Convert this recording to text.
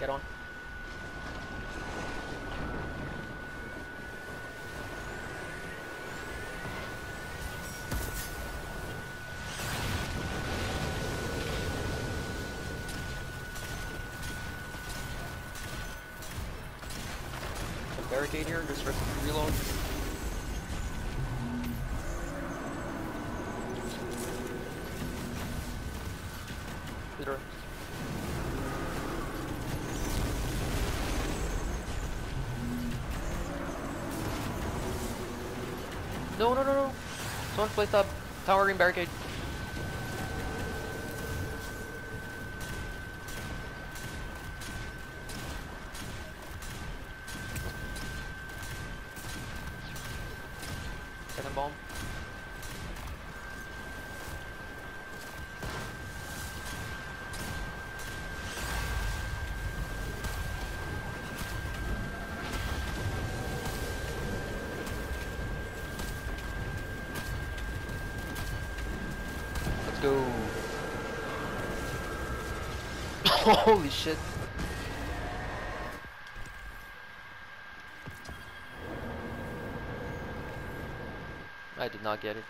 Get on. Barricade here, just for reload. Peter. No, no, no, no. Someone placed a green barricade. Second bomb. Go. Holy shit. I did not get it.